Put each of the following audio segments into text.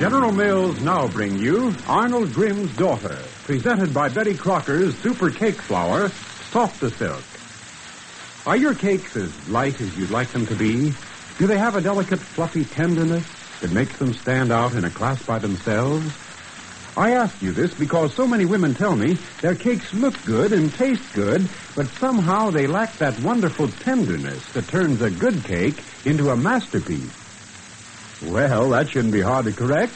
General Mills now bring you Arnold Grimm's Daughter, presented by Betty Crocker's Super Cake Flour, Softasilk. Are your cakes as light as you'd like them to be? Do they have a delicate, fluffy tenderness that makes them stand out in a class by themselves? I ask you this because so many women tell me their cakes look good and taste good, but somehow they lack that wonderful tenderness that turns a good cake into a masterpiece. Well, that shouldn't be hard to correct.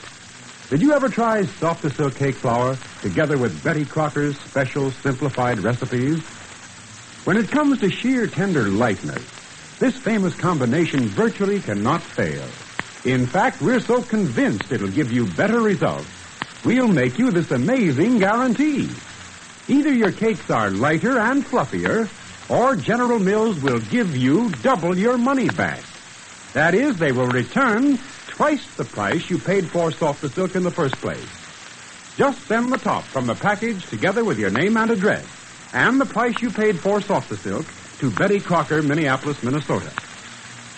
Did you ever try Softasilk cake flour together with Betty Crocker's special simplified recipes? When it comes to sheer tender lightness, this famous combination virtually cannot fail. In fact, we're so convinced it'll give you better results, we'll make you this amazing guarantee. Either your cakes are lighter and fluffier, or General Mills will give you double your money back. That is, they will return twice the price you paid for Softasilk in the first place. Just send the top from the package together with your name and address, and the price you paid for Softasilk to Betty Crocker, Minneapolis, Minnesota.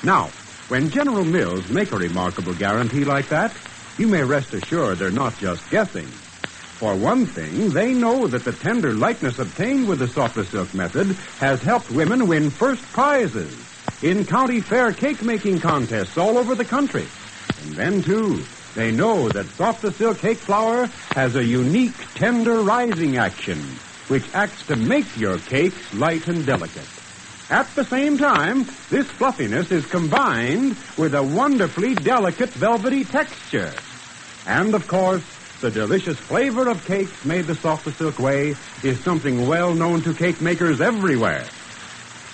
Now, when General Mills make a remarkable guarantee like that, you may rest assured they're not just guessing. For one thing, they know that the tender lightness obtained with the Softasilk method has helped women win first prizes in county fair cake making contests all over the country. And then, too, they know that Softasilk cake flour has a unique tender rising action, which acts to make your cakes light and delicate. At the same time, this fluffiness is combined with a wonderfully delicate velvety texture. And of course, the delicious flavor of cakes made the Softasilk way is something well known to cake makers everywhere.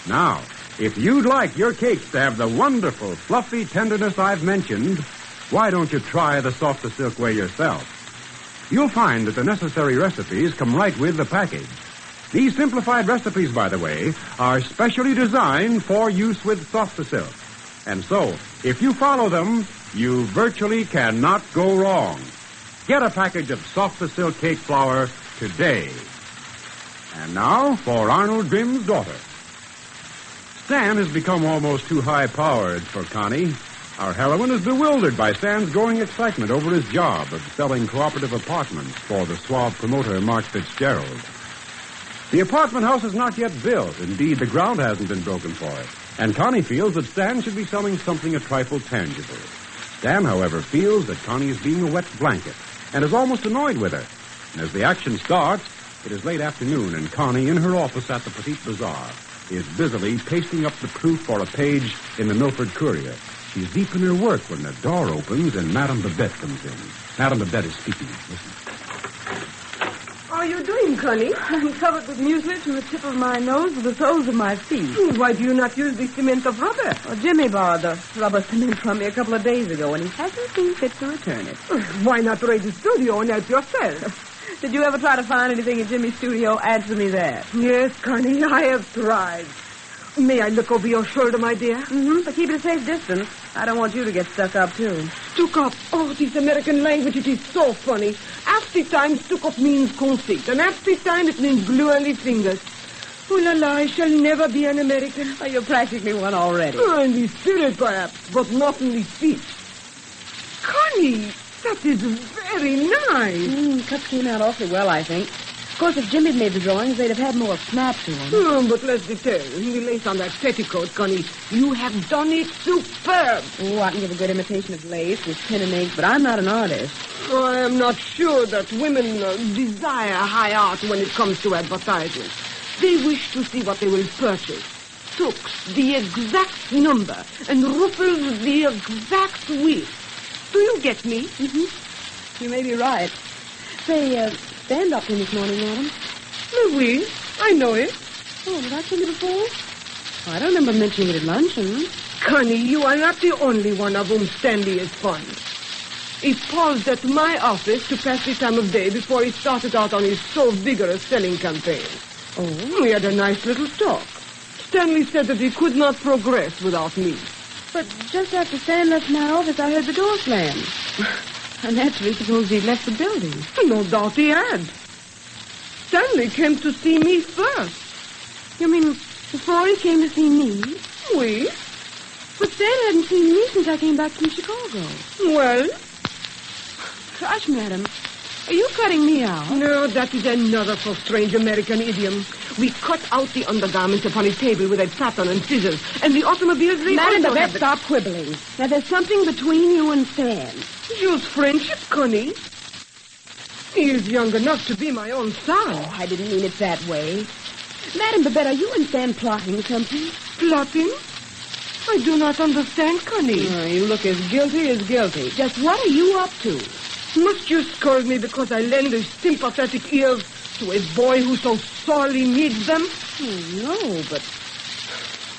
Now, if you'd like your cakes to have the wonderful fluffy tenderness I've mentioned, why don't you try the Softasilk way yourself? You'll find that the necessary recipes come right with the package. These simplified recipes, by the way, are specially designed for use with Softasilk. And so, if you follow them, you virtually cannot go wrong. Get a package of Softasilk cake flour today. And now for Arnold Grimm's daughter. Stan has become almost too high powered for Connie. Our heroine is bewildered by Stan's growing excitement over his job of selling cooperative apartments for the suave promoter Mark Fitzgerald. The apartment house is not yet built. Indeed, the ground hasn't been broken for it. And Connie feels that Stan should be selling something a trifle tangible. Stan, however, feels that Connie is being a wet blanket and is almost annoyed with her. And as the action starts, it is late afternoon, and Connie, in her office at the Petit Bazaar, is busily pasting up the proof for a page in the Milford Courier. She's deep in her work when the door opens and Madame Babette comes in. Madame Babette is speaking. Listen. How are you doing, Connie? I'm covered with mucilage from the tip of my nose to the soles of my feet. Hmm, why do you not use the cement of rubber? Well, Jimmy borrowed the rubber cement from me a couple of days ago, and he hasn't seen fit to return it. Why not raid the studio and help yourself? Did you ever try to find anything in Jimmy's studio? Answer me that. Yes, Connie, I have tried. May I look over your shoulder, my dear? Mm-hmm, but keep it a safe distance. I don't want you to get stuck up, too. Stuck up. Oh, this American language, it is so funny. Half the time, stuck up means conceit, and half the time it means glue on the fingers. Oh, la la, I shall never be an American. Oh, you're practically one already. Oh, in the spirit, perhaps, but not in the speech. Connie, that is very nice. Mm, cuts came out awfully well, I think. Of course, if Jimmy made the drawings, they'd have had more snap to them. Oh, but let's detail. The lace on that petticoat, Connie. You have done it superb. Oh, I can give a good imitation of lace with pen and ink, but I'm not an artist. Oh, I am not sure that women uh, desire high art when it comes to advertising. They wish to see what they will purchase. Silks the exact number and ruffles the exact width. Do you get me? Mm-hmm. You may be right. Say, uh, stand up in this morning, madam. Oui, I know it. Oh, did I tell you before? I don't remember mentioning it at luncheon. Connie, you are not the only one of whom Stanley is fond. He paused at my office to pass the time of day before he started out on his so vigorous selling campaign. Oh? We had a nice little talk. Stanley said that he could not progress without me. But just after Stan left my office, I heard the door slam. I naturally supposed he'd left the building. No doubt he had. Stanley came to see me first. You mean before he came to see me? Oui. But Stan hadn't seen me since I came back from Chicago. Well, Hush, madam. Are you cutting me out? No, that is another so strange American idiom. We cut out the undergarments upon a table with a pattern and scissors, and the automobiles they Madam, also Babette, it. stop quibbling. Now, there's something between you and Sam. Use friendship, Connie. He is young enough to be my own son. Oh, I didn't mean it that way. Madam Babette, are you and Sam plotting something? Plotting? I do not understand, Connie. Oh, you look as guilty as guilty. Just what are you up to? Must you scold me because I lend a sympathetic ear to a boy who so sorely needs them? Oh, no, but...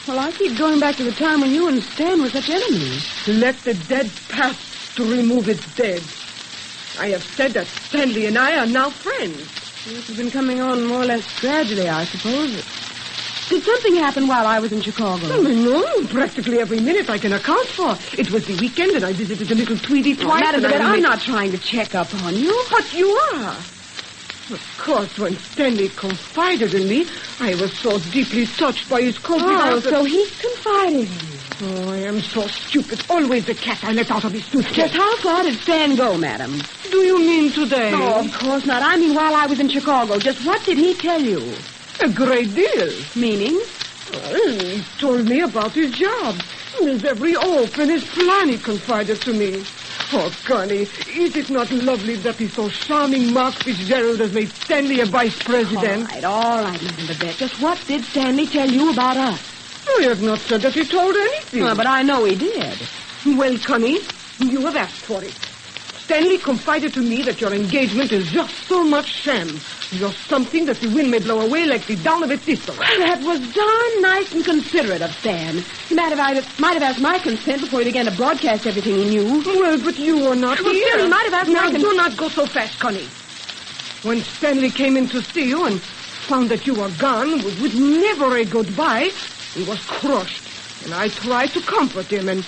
Well, I keep going back to the time when you and Stan were such enemies. Let the dead past to remove its dead. I have said that Stanley and I are now friends. This has been coming on more or less gradually, I suppose. Did something happen while I was in Chicago? Oh, no, practically every minute I can account for. It was the weekend and I visited the little Tweedy Oh, twice. Madam and I Babette, I'm not trying to check up on you. But you are. Of course, when Stanley confided in me, I was so deeply touched by his Oh, confidence. that- so he's confided in you. Oh, I am so stupid. Always the cat I let out of his toothpick. Just how far did Stan go, madam? do you mean today? No, of course not. I mean while I was in Chicago. Just what did he tell you? A great deal. Meaning? Well, he told me about his job. His every oath and his plan he confided to me. Oh, Connie, is it not lovely that the so charming Mark Fitzgerald has made Stanley a vice president? All right, all right, Madam Babette. Just what did Stanley tell you about us? I have not said that he told anything. Well, but I know he did. Well, Connie, you have asked for it. Stanley confided to me that your engagement is just so much sham. Just something that the wind may blow away like the down of a thistle. That was darn nice and considerate of Stan. He might have, might have asked my consent before he began to broadcast everything he knew. Well, but you were not Well, here. still, he might have asked Now, my con- do not go so fast, Connie. When Stanley came in to see you and found that you were gone with, with never a goodbye, he was crushed. And I tried to comfort him, and,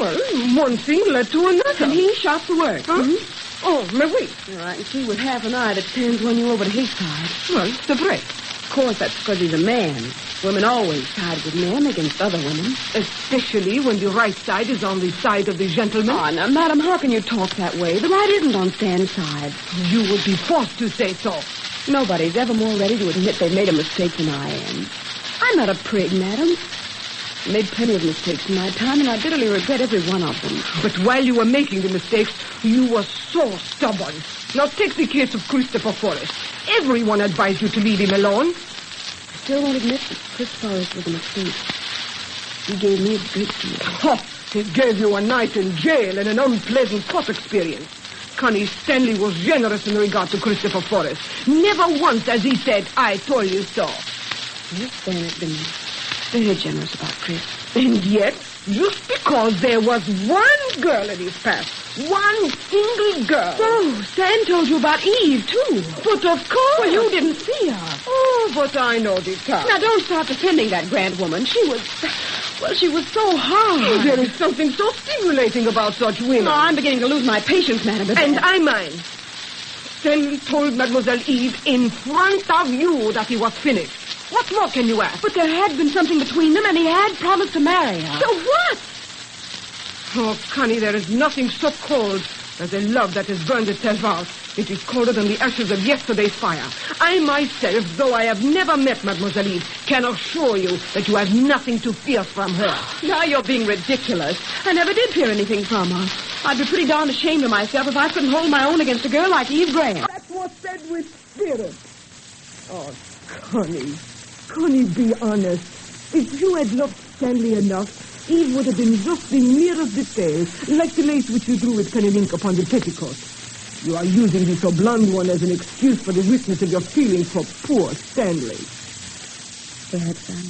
well, one thing led to another. Mm-hmm. Oh, and he shot the word. Huh? Oh, mais oui. Well, I can see with half an eye that turns won you over to his side. Well, c'est vrai. Of course, that's because he's a man. Women always side with men against other women. Especially when the right side is on the side of the gentleman. Oh, now, madam, how can you talk that way? The right isn't on Stan's side. You would be forced to say so. Nobody's ever more ready to admit they've made a mistake than I am. I'm not a prig, madam. I made plenty of mistakes in my time, and I bitterly regret every one of them. But while you were making the mistakes, you were so stubborn. Now take the case of Christopher Forrest. Everyone advised you to leave him alone. I still won't admit that Chris Forrest was a mistake. He gave me a great deal. Oh, he gave you a night in jail and an unpleasant court experience. Connie Stanley was generous in regard to Christopher Forrest. Never once has he said, I told you so. Yes, been very generous about Chris. And yet, just because there was one girl in his past, one single girl. Oh, Stan told you about Eve, too. But of course. Well, you didn't see her. Oh, but I know the type. Now, don't start defending that grand woman. She was, well, she was so hard. There is something so stimulating about such women. No, I'm beginning to lose my patience, Madam Babette. And I mine. Stanley told Mademoiselle Eve in front of you that he was finished. What more can you ask? But there had been something between them, and he had promised to marry her. So what? Oh, Connie, there is nothing so cold as a love that has burned itself out. It is colder than the ashes of yesterday's fire. I myself, though I have never met Mademoiselle Eve, can assure you that you have nothing to fear from her. Now you're being ridiculous. I never did hear anything from her. I'd be pretty darned ashamed of myself if I couldn't hold my own against a girl like Eve Graham. That was said with spirit. Oh, Connie. Connie, be honest. If you had loved Stanley enough, Eve would have been just the merest detail, like the lace which you drew with pen and ink upon the petticoat. You are using this so blonde one as an excuse for the weakness of your feelings for poor Stanley. Perhaps I'm...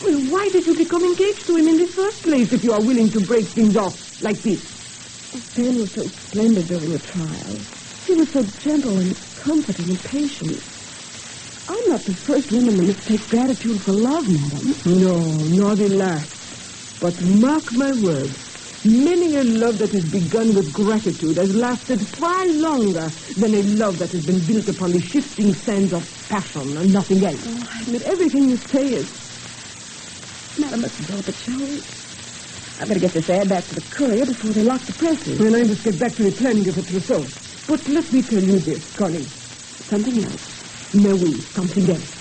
Well, why did you become engaged to him in the first place if you are willing to break things off like this? Oh, Stan was so splendid during the trial. He was so gentle and comforting and patient. Not the first woman to mistake gratitude for love, madam. No, nor the last. But mark my words, many a love that is begun with gratitude has lasted far longer than a love that has been built upon the shifting sands of passion and nothing else. Oh, I admit everything you say is... Madam must go, but shall we? I better get this ad back to the courier before they lock the presses. Well, I must get back to the planning of the trousseau. But let me tell you this, Connie. Something else. No, oui, something else.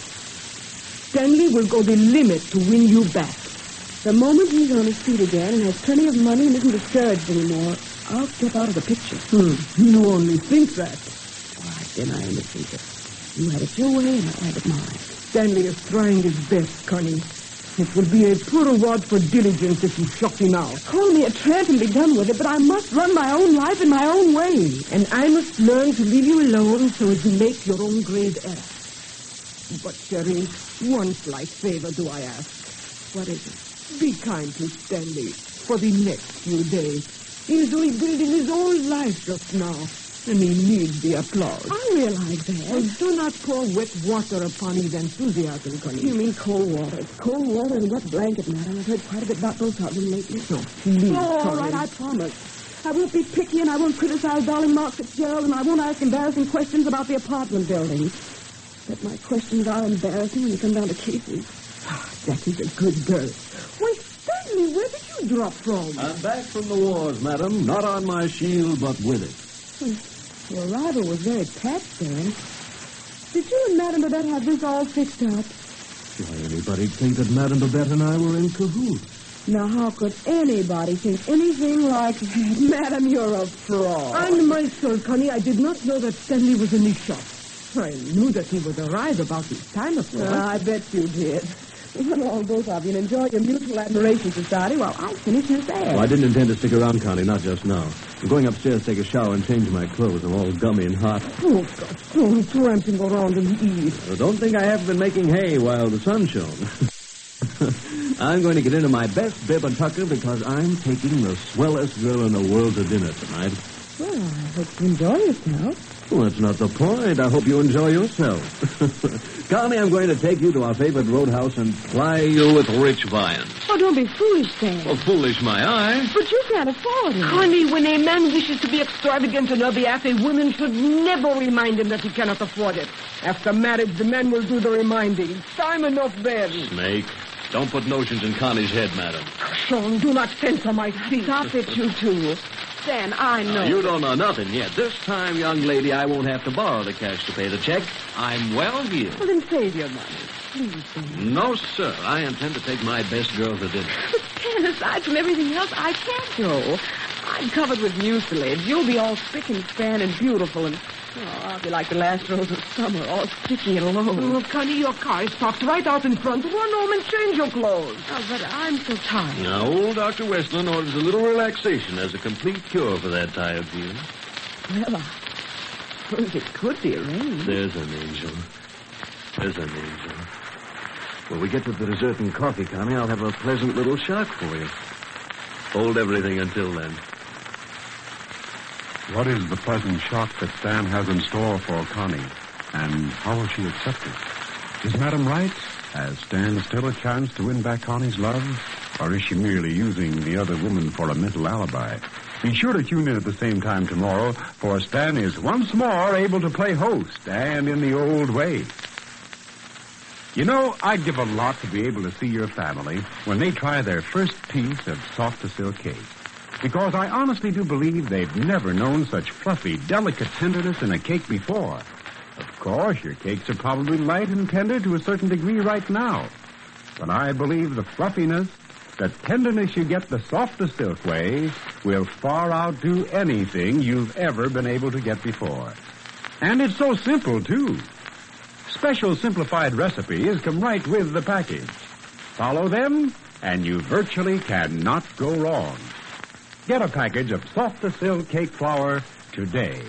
Stanley will go the limit to win you back. The moment he's on his feet again and has plenty of money and isn't discouraged anymore, I'll step out of the picture. Hmm, you only think that. Right, then I am a thinker. You had it your way and I had it mine. Stanley is trying his best, Connie. It will be a poor reward for diligence if you shut him out. Call me a tramp and be done with it, but I must run my own life in my own way. And I must learn to leave you alone so as to make your own grave error. But, Sherry, one slight favor do I ask. What is it? Be kind to Stanley for the next few days. He is rebuilding his own life just now, and he needs the applause. I realize that. Well, do not pour wet water upon his enthusiasm, Connie. You mean cold water. It's cold water and wet blanket, madam. I've heard quite a bit about both of them lately. No, please, Oh, all Connie. right, I promise. I won't be picky and I won't criticize darling Mark Fitzgerald and I won't ask embarrassing questions about the apartment building. But my questions are embarrassing when you come down to cases. Ah, that is a good girl. Why, Stanley, where did you drop from? I'm back from the wars, madam. Not on my shield, but with it. Your arrival was very pat, Stan. Did you and Madame Babette have this all fixed up? Why, anybody'd think that Madame Babette and I were in cahoots. Now, how could anybody think anything like that? Madam, you're a fraud. On my soul, Connie, I did not know that Stanley was in his shop. I knew that he would arrive about this time, of course. I bet you did. Well, all both of you and enjoy your mutual admiration society while I finish this ad. Well, I didn't intend to stick around, Connie, not just now. I'm going upstairs to take a shower and change my clothes. I'm all gummy and hot. Oh, God, oh, so tramping around in the east. Well, don't think I haven't been making hay while the sun shone. I'm going to get into my best bib and tucker because I'm taking the swellest girl in the world to dinner tonight. Well, hope you enjoy yourself. Well, that's not the point. I hope you enjoy yourself. Connie, I'm going to take you to our favorite roadhouse and ply you with rich viands. Oh, don't be foolish, Stan. Well, foolish my eye. But you can't afford it. Connie, when a man wishes to be extravagant on her behalf, a woman should never remind him that he cannot afford it. After marriage, the man will do the reminding. Time enough then. Snake. Don't put notions in Connie's head, madam. Sean, do not censor my speech. Stop it, you two. Stan, I know. You don't know nothing yet. This time, young lady, I won't have to borrow the cash to pay the check. I'm well heeled. Well, then save your money. Please, Stan. No, sir. I intend to take my best girl to dinner. But Stan, aside from everything else, I can't go. I'm covered with mucilage. You'll be all spick and span and beautiful, and oh, I'll be like the last rose of summer, all sticky and alone. Oh, Connie, your car is parked right out in front. Run home and change your clothes. Oh, but I'm so tired. Now, old Dr. Westland orders a little relaxation as a complete cure for that tired feeling. Well, I suppose it could be arranged. There's an angel. There's an angel. When we get to the dessert and coffee, Connie, I'll have a pleasant little shock for you. Hold everything until then. What is the pleasant shock that Stan has in store for Connie? And how will she accept it? Is Madam right? Has Stan still a chance to win back Connie's love? Or is she merely using the other woman for a mental alibi? Be sure to tune in at the same time tomorrow, for Stan is once more able to play host, and in the old way. You know, I'd give a lot to be able to see your family when they try their first piece of Softasilk cake. Because I honestly do believe they've never known such fluffy, delicate tenderness in a cake before. Of course, your cakes are probably light and tender to a certain degree right now. But I believe the fluffiness, the tenderness you get the Softasilk way, will far outdo anything you've ever been able to get before. And it's so simple, too. Special simplified recipes come right with the package. Follow them, and you virtually cannot go wrong. Get a package of soft silk cake flour today.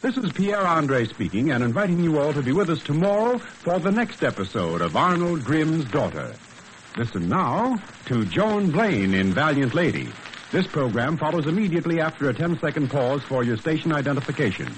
This is Pierre Andre speaking and inviting you all to be with us tomorrow for the next episode of Arnold Grimm's Daughter. Listen now to Joan Blaine in Valiant Lady. This program follows immediately after a 10 second pause for your station identification.